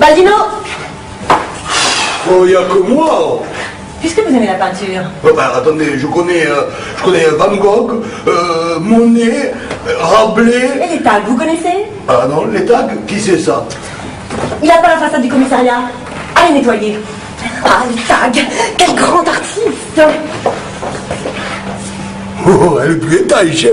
Baldino Oh, il n'y a que moi oh. Puisque vous aimez la peinture, Oh, ben attendez, je connais, euh, je connais Van Gogh, euh, Monet, Rabelais. et les tags, vous connaissez? Ah non, les tags, qui c'est ça? Il a pas la façade du commissariat. Allez nettoyer. Ah, les tags Quel grand artiste Oh, oh elle est plus étaille, cher.